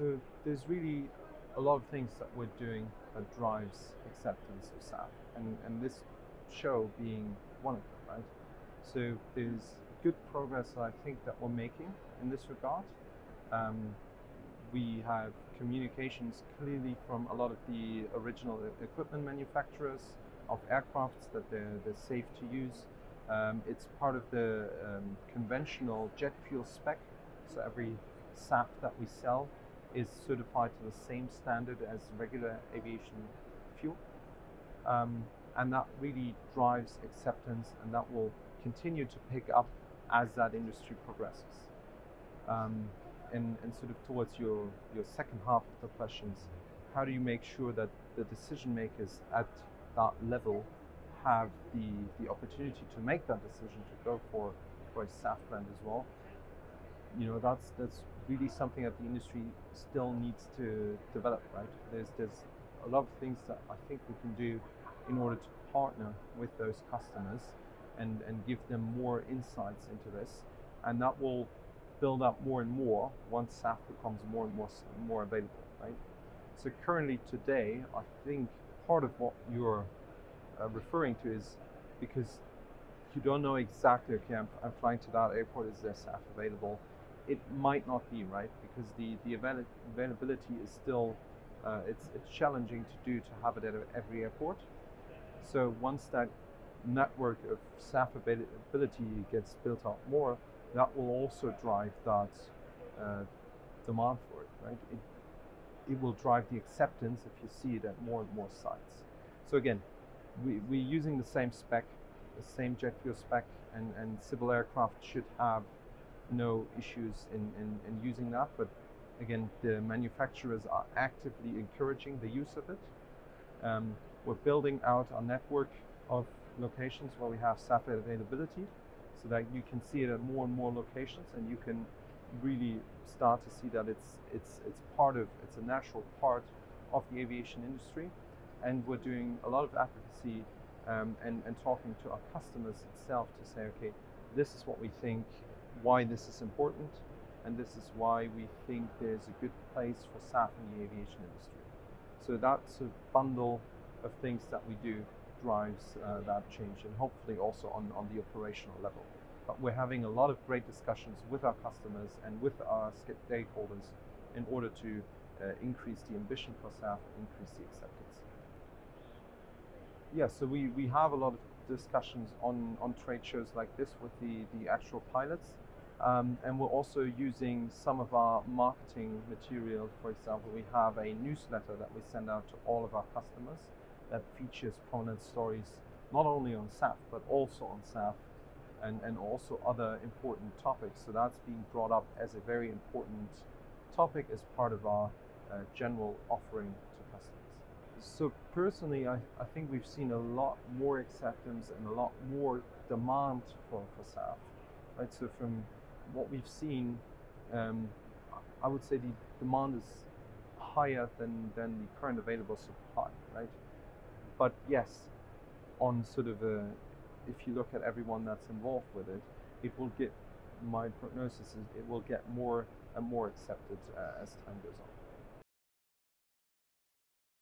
So there's really a lot of things that we're doing that drives acceptance of SAF, and, and this show being one of them, right? So there's good progress I think that we're making in this regard. Um, we have communications clearly from a lot of the original equipment manufacturers of aircrafts that they're, they're safe to use. Um, it's part of the um, conventional jet fuel spec, so every SAF that we sell is certified to the same standard as regular aviation fuel. Um, and that really drives acceptance, and that will continue to pick up as that industry progresses. Um, and, and sort of towards your, your second half of the questions, how do you make sure that the decision makers at that level have the, the opportunity to make that decision to go for, for a SAF blend as well? You know, that's that's really something that the industry still needs to develop, right? There's there's a lot of things that I think we can do in order to partner with those customers and, and give them more insights into this. And that will build up more and more once SAF becomes more and more more available, right? So currently today, I think part of what you're uh, referring to is because you don't know exactly. Okay, I'm, I'm flying to that airport. Is there SAF available? It might not be right because the the avail- availability is still uh, it's it's challenging to do to have it at every airport. So once that network of SAF availability gets built up more, that will also drive that uh, demand for it, right? It, it will drive the acceptance if you see it at more and more sites. So again, we, we're using the same spec, the same jet fuel spec, and, and civil aircraft should have no issues in, in, in using that. But again, the manufacturers are actively encouraging the use of it. Um, we're building out our network of locations where we have satellite availability so that you can see it at more and more locations and you can really start to see that it's it's it's part of it's a natural part of the aviation industry and we're doing a lot of advocacy um, and, and talking to our customers itself to say okay this is what we think why this is important and this is why we think there's a good place for SAF in the aviation industry so that sort of bundle of things that we do drives uh, that change and hopefully also on, on the operational level. But we're having a lot of great discussions with our customers and with our stakeholders in order to uh, increase the ambition for SAF, increase the acceptance. Yeah, so we, we have a lot of discussions on, on trade shows like this with the, the actual pilots. Um, and we're also using some of our marketing material. For example, we have a newsletter that we send out to all of our customers that features prominent stories not only on SAF but also on SAF and, and also other important topics. So that's being brought up as a very important topic as part of our uh, general offering to customers. So personally, I, I think we've seen a lot more acceptance and a lot more demand for, for SAF. Right? So from what we've seen, um, I would say the demand is higher than, than the current available supply, right? But yes, on sort of a, if you look at everyone that's involved with it, it will get, my prognosis is it will get more and more accepted uh, as time goes on.